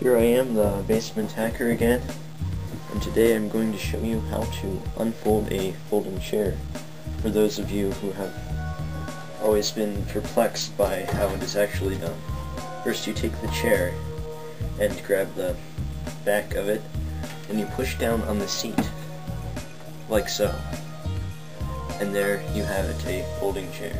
Here I am, the basement hacker again, and today I'm going to show you how to unfold a folding chair. For those of you who have always been perplexed by how it is actually done. First you take the chair and grab the back of it, and you push down on the seat, like so. And there you have it, a folding chair.